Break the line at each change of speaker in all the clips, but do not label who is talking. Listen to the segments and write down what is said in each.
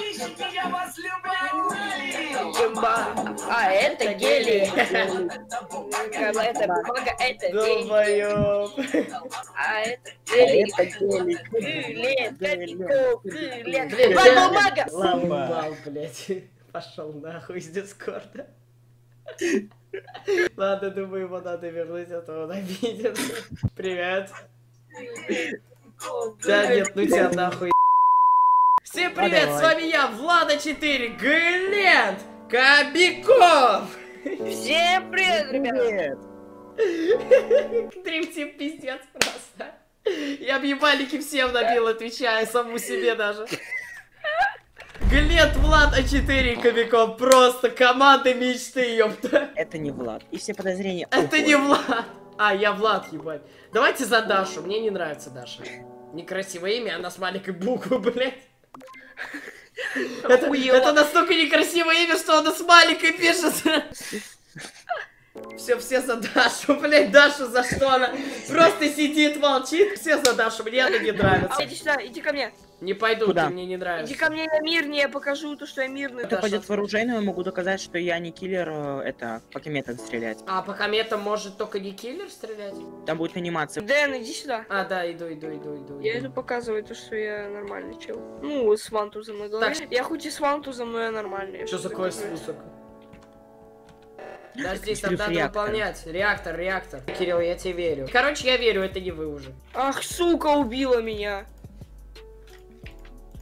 подписчики, я вас люблю!
Бумага. А, это гели. Это бумага, это гели.
Долбоёб.
А это гели.
Это.
Блин,
Ва-
я-
бумага.
Уебал, блядь. Пошел нахуй из дискорда. Ладно, думаю, его надо вернуть, а то он обидится. Привет. Да нет, ну тебя нахуй. Всем привет,
давай.
с вами я, Влада 4, Глент Кобяков.
Всем привет, ребят.
Привет.
Дримтим пиздец просто. Я б ебальники всем набил, отвечая саму себе даже. Глент Влад А4 и Кобяков, просто команда мечты, ёпта.
Это не Влад. И все подозрения.
Это
уходят.
не Влад. А, я Влад, ебать. Давайте за Дашу, мне не нравится Даша. Некрасивое имя, она с маленькой буквы, блядь. Это, настолько некрасивое имя, что она с маленькой пишется. Все, все за Дашу, блядь, Дашу за что она просто сидит, молчит, все за Дашу, мне она не нравится.
А, Иди сюда, иди ко мне.
Не пойду,
Куда?
ты мне не
Иди
нравится.
ко мне, я мирнее, я покажу то, что я мирный.
Кто пойдет в оружейную, могу доказать, что я не киллер, э, это, по кометам стрелять.
А по кометам может только не киллер стрелять?
Там будет анимация.
Дэн, иди сюда.
А, да, иду, иду, иду, иду.
Я
иду.
показывать то, что я нормальный чел. Ну, с вантузом на голове.
Так.
Я хоть и с вантузом, но я нормальный.
Что за
такое?
сука? Подожди, там надо
реактора.
выполнять. Реактор, реактор. Кирилл, я тебе верю. Короче, я верю, это не вы уже.
Ах, сука, убила меня.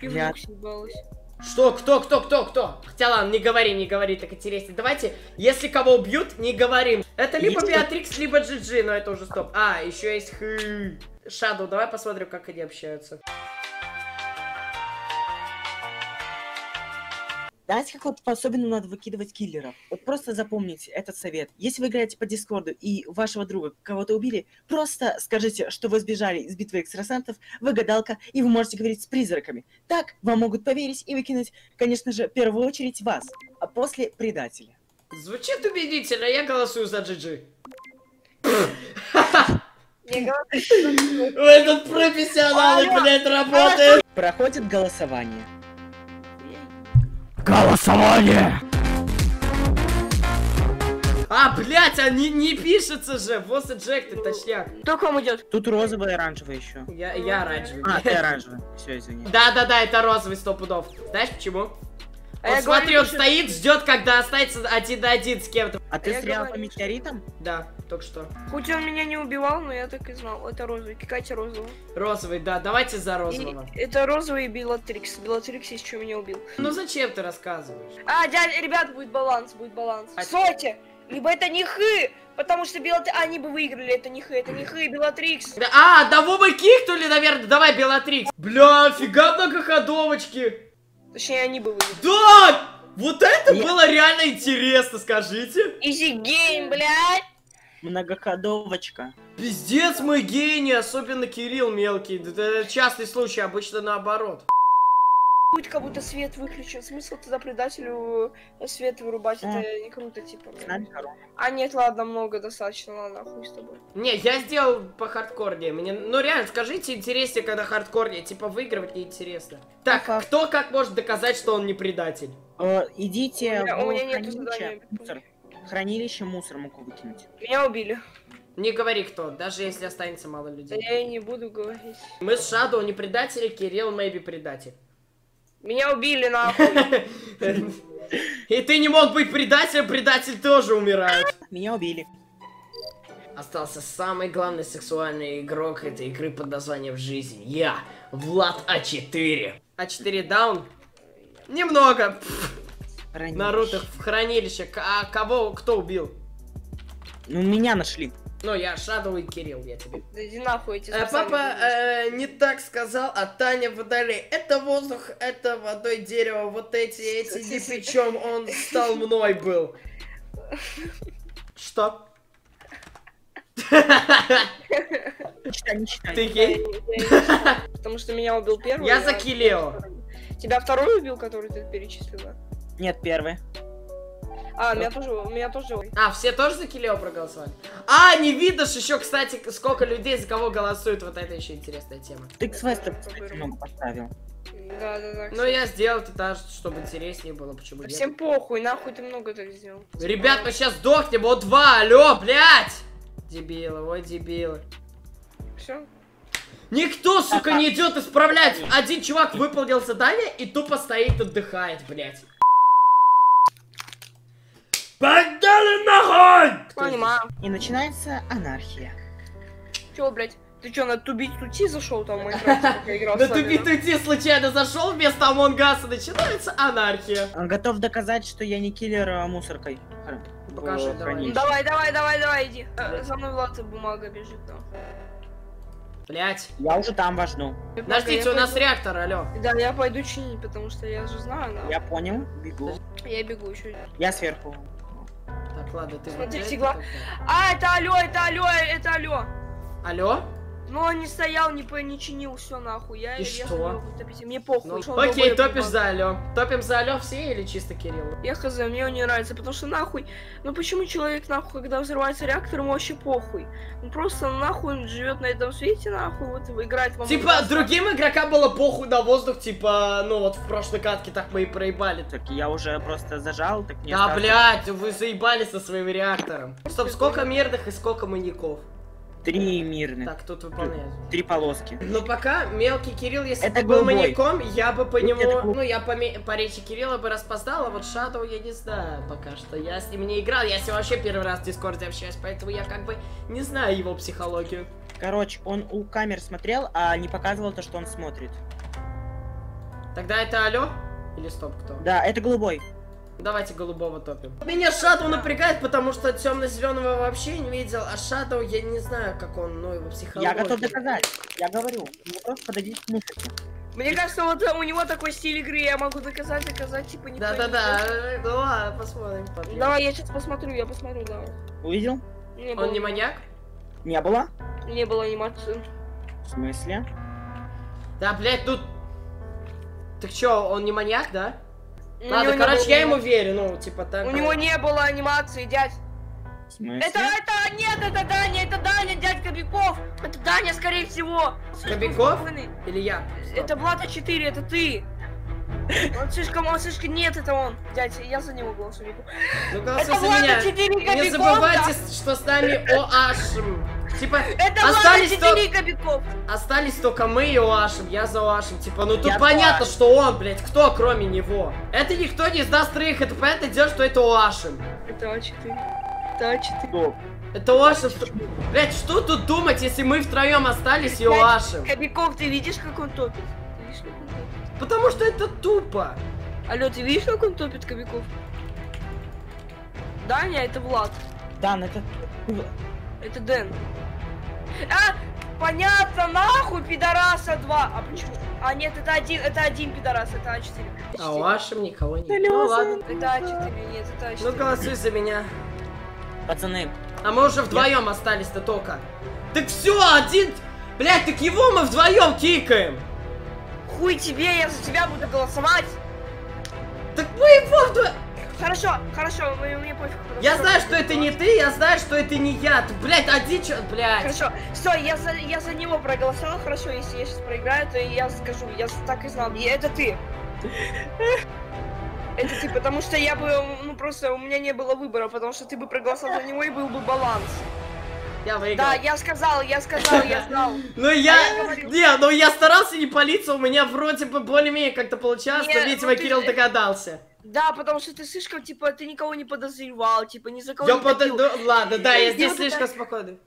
Я-
Пивнук съебалась.
Что? Кто? Кто? Кто? Кто? Хотя ладно, не говори, не говори, так интереснее. Давайте, если кого убьют, не говорим. Это либо
Есть-
Беатрикс, либо GG, но это уже стоп. А, еще есть Хы. Шаду, давай посмотрим, как они общаются.
Знаете, как вот особенно надо выкидывать киллеров? Вот просто запомните этот совет. Если вы играете по Дискорду и вашего друга кого-то убили, просто скажите, что вы сбежали из битвы экстрасенсов, вы гадалка, и вы можете говорить с призраками. Так вам могут поверить и выкинуть, конечно же, в первую очередь вас, а после предателя.
Звучит убедительно, я голосую за
говори.
Этот профессионал, блядь, работает.
Проходит голосование.
А, блядь, а не, не пишется же. Вот Джек, ты точняк.
Кто к вам идет?
Тут розовый и оранжевый еще.
Я, я оранжевый.
А, ты оранжевый. Все, извини.
Да-да-да, это розовый сто пудов. Знаешь почему?
А
смотри,
говорю,
он
что-
стоит, ждет, когда останется один на один с кем-то.
А ты
я
стрелял по
говорю,
метеоритам?
Да, только что.
Хоть он меня не убивал, но я так и знал. Это розовый. Кикайте розового.
Розовый, да, давайте за
И
розового.
это розовый и Белатрикс. Белатрикс еще меня убил.
Ну зачем ты рассказываешь?
А, дядя, ребят, будет баланс, будет баланс.
А-
Сойте! Либо это не хы, потому что Белатрикс... Они бы выиграли, это не хы, это не хы, Белатрикс.
Да- А, того мы кикнули, наверное. Давай, Белатрикс. Бля, фига многоходовочки.
Точнее, они бы выиграли.
Да! Вот это
Я-
было реально интересно, скажите.
Easy game, блядь!
Многоходовочка.
Пиздец, мы гений, особенно Кирилл мелкий. Это частый случай, обычно наоборот.
Будет как будто свет выключен. Смысл тогда предателю э, свет вырубать,
А.
это не круто, типа. А нет, ладно, много достаточно, ладно, хуй с тобой.
Не, я сделал по хардкорнее. Мне, ну реально, скажите, интереснее, когда хардкорнее. Типа выигрывать неинтересно. Так,
Ага.
кто как может доказать, что он не предатель?
Э, идите
У меня-
в
у меня нету
хранилище.
задания.
Хранилище мусор могу выкинуть.
Меня убили.
Не говори кто, даже если останется мало
Да
людей.
я и не буду говорить.
Мы с Шадоу не предатели, Кирилл maybe предатель.
Меня убили, нахуй.
И ты не мог быть предателем, предатель тоже умирает.
Меня убили.
Остался самый главный сексуальный игрок этой игры под названием «Жизнь». Я, Влад А4. А4 даун? Немного. Пф,
Хранилище.
Наруто в хранилище. К- А кого, кто убил?
Ну, меня нашли.
Ну, я Шадоу и Кирилл, я тебе.
Да иди нахуй, эти
Э, папа э, не так сказал, а Таня водолей. Это воздух, это водой дерево, вот эти, эти, ни при чем, он стал мной был. Что?
Не читай, не читай.
Ты гей?
Потому что меня убил первый.
Я за Килео.
Тебя второй убил, который ты перечислила?
Нет, первый.
А, меня тоже, меня тоже.
А, все тоже за Килео проголосовали? А, не видно ж еще, кстати, сколько людей за кого голосуют. Вот это еще интересная тема.
Ты кстати, много поставил.
Да, да, да.
Ну, я сделал это, чтобы интереснее было, почему нет.
Всем похуй, нахуй ты много так сделал.
Ребят, мы сейчас сдохнем, вот два, алло, блядь! Дебилы, ой, дебилы.
Все.
Никто, сука, не идет исправлять. Один чувак выполнил задание и тупо стоит отдыхает, блядь. Погнали нахуй!
Понимаю.
И начинается анархия.
Чё, блядь? Ты чё, на тубить тути зашел там
На
да?
тупитути случайно зашел вместо Амонгаса, начинается анархия.
Он готов доказать, что я не киллер, а мусоркой.
Покажи, давай.
Ну, Давай, давай, давай, давай, иди. Э, За мной Влад бумага бежит там.
Блять.
Я уже там вас жду.
Подождите, у нас
пойду-
реактор, алло.
Да, я пойду чинить, потому что я же знаю.
Я понял, бегу.
Я бегу еще.
Я сверху.
Так, ладно, ты...
Смотри,
вот это
А, это алло, это алло, это алло.
Алло?
Но он не стоял, не, по- не чинил, все нахуй. Я,
И
я
что?
хотел утопить. Мне похуй.
Ну, окей, топишь за алло. Топим за алло все или чисто Кирилл?
Я хз, мне он не нравится, потому что нахуй, ну почему человек нахуй, когда взрывается реактор, ему вообще похуй. Он просто нахуй он живет на этом свете, нахуй, вот играет в
Типа,
Us.
другим игрокам было похуй на воздух, типа, ну вот в прошлой катке так мы и проебали.
Так я уже просто зажал, так не
Да,
осталось.
блядь, вы заебали со своим реактором. Стоп, сколько мирных и сколько маньяков?
Три мирных.
Так, тут выполняют.
Три полоски.
Ну пока мелкий Кирилл, если
Это
бы был
голубой.
маньяком, я бы по
Это
нему,
голубой.
ну я по, по речи Кирилла бы распознал, а вот Шадоу я не знаю пока что. Я с ним не играл, я с ним вообще первый раз в Дискорде общаюсь, поэтому я как бы не знаю его психологию.
Короче, он у камер смотрел, а не показывал то, что он смотрит.
Тогда это алло? Или стоп, кто?
Да, это голубой.
Давайте голубого топим. Меня Шадоу напрягает, потому что темно-зеленого вообще не видел, а Шадоу я не знаю, как он, ну его психология.
Я готов доказать. Я говорю. Мне просто подойдите к мусорке.
Мне кажется, вот у него такой стиль игры, я могу доказать, доказать, типа не
Да-да-да, ну ладно, посмотрим. потом.
Давай, я сейчас посмотрю, я посмотрю, давай.
Увидел?
Не было,
Он не маньяк?
Не было?
Не было анимации.
В смысле?
Да, блядь, тут... Так чё, он не маньяк, да?
У
Ладно, короче, я ему верю, ну, типа так.
У него не было анимации, дядь.
В смысле?
Это, это, нет, это Даня, это Даня, дядь Кобяков. Это Даня, скорее всего.
Кобяков?
Спокойный.
Или я? Стоп.
Это Влад А4, это ты. Он слишком, он слишком, нет, это он. Дядь, я за него голосую.
Ну, голосуй
Это
за
Влад
меня.
А4
Не забывайте,
да.
что с нами Оашим. Типа,
Это
остались, то-
А4 Кобяков.
остались только мы и Оашим. Я за Оашим. Типа, ну тут
Я
понятно, что он, блядь. Кто, кроме него? Это никто не издаст троих. Это понятное дело, что это Оашим.
Это А4. Это А4.
Стоп.
Это Оашим. Блядь, что тут думать, если мы втроем остались и Оашим?
Кобяков, ты видишь, как он топит? Ты видишь, как он топит?
Потому что это тупо.
Алло, ты видишь, как он топит Кобяков? Даня, это Влад.
Дан, это...
Это Дэн. А, понятно, нахуй, пидораса 2. А почему? А нет, это один, это один пидорас, это А4.
А Оашим никого нет. Ну ладно.
Это А4, нет, это А4.
Ну голосуй за меня.
Пацаны,
А мы уже вдвоем остались-то только. Так все, один. Блять, так его мы вдвоем кикаем.
Хуй тебе, я за тебя буду голосовать.
Так мы его вдвоем.
Хорошо, хорошо, мне, мне пофиг.
Я знаю, что это не ты, я знаю, что это не я. Ты, блядь, один чё, блядь.
Хорошо, все, я за, я за него проголосовал, хорошо, если я сейчас проиграю, то я скажу, я так и знал, это ты. Это ты, потому что я бы, ну просто у меня не было выбора, потому что ты бы проголосовал за него и был бы баланс.
Я выиграл.
Да, я сказал, я сказал, я знал.
Ну я,
А я
не, ну я старался не палиться, у меня вроде бы более-менее как-то получалось, но,
Не,
видимо,
ну ты-
Кирилл догадался.
Да, потому что ты слишком, типа, ты никого не подозревал, типа, ни за кого
Я
не
под... ну, ладно, да, я здесь слишком
это-
спокойный.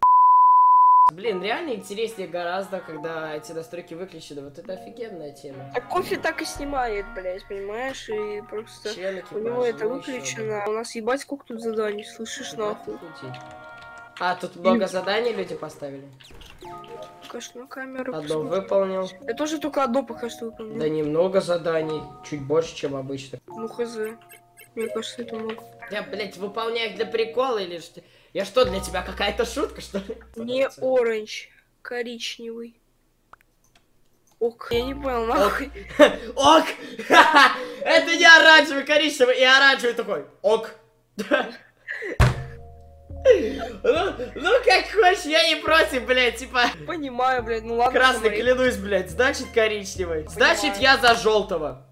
Блин, реально интереснее гораздо, когда эти настройки выключены. Вот это офигенная тема.
А кофе так и снимает, блядь, понимаешь, и просто...
Член
У него это
ну
выключено. У нас ебать сколько тут заданий, слышишь, нахуй.
А, тут много заданий люди поставили.
Конечно, камеру.
Одно
посмотрим.
выполнил.
Я тоже только одно пока что выполнил.
Да немного заданий, чуть больше, чем обычно.
Ну хз. Мне кажется, это много.
Я, блядь, выполняю их для прикола или что? Я что, для тебя какая-то шутка, что ли?
Не оранж, коричневый. Ок. Я не понял, нахуй.
Ок! Это не оранжевый, коричневый и оранжевый такой. Ок. Ну, ну как хочешь, я не против, блядь, типа...
Понимаю, блядь, ну ладно.
Красный,
смотри.
клянусь, блядь, значит коричневый. Значит,
Понимаю.
я за желтого.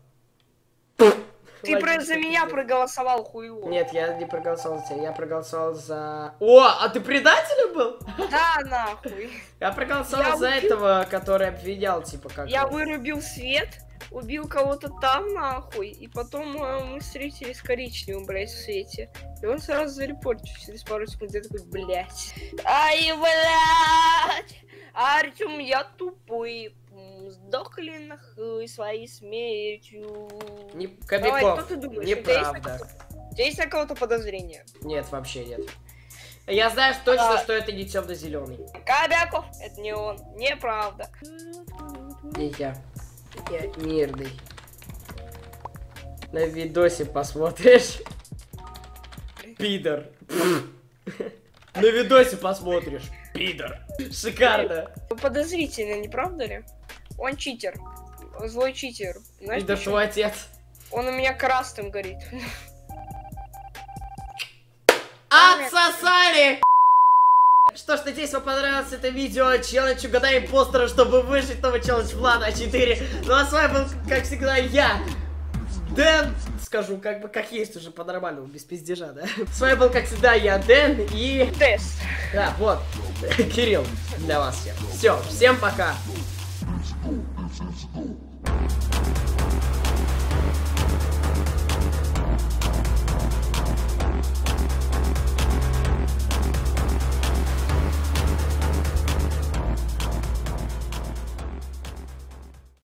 Ты про за меня проголосовал, хуево.
Нет, я не проголосовал за тебя, я проголосовал за... О, а ты предателем был?
Да, нахуй.
Я проголосовал
Я
за
убил-
этого, который обвинял, типа, как...
Я вырубил свет, убил кого-то там, нахуй, и потом э, мы встретились с коричневым, блядь, в свете. И он сразу зарепортил через пару секунд, я такой, блядь. Ай, блядь! Артем, я тупой. Сдохли нахуй своей смертью.
Не...
Давай,
Кобяков,
кто ты думаешь?
Неправда.
У тебя есть на кого-то подозрение?
Нет, вообще нет. Я знаю точно,
А.
что это не темно-зеленый.
Кобяков, это не он, неправда.
Не я. Я мирный. На видосе посмотришь. Пидор. На видосе посмотришь. Пидор. Шикарно.
Подозрительно, не правда ли? Он читер. Злой читер. Знаешь,
Пидор твой отец.
Он у меня красным горит.
Отсосали! Что ж, надеюсь, вам понравилось это видео. Челлендж угадай импостера, чтобы выжить новый челлендж Влада 4. Ну а с вами был, как всегда, я, Дэн. Скажу, как бы, как есть уже по-нормальному, без пиздежа, да? С вами был, как всегда, я, Дэн, и...
Тест.
Да, вот, Кирилл для вас всех. Все, всем пока.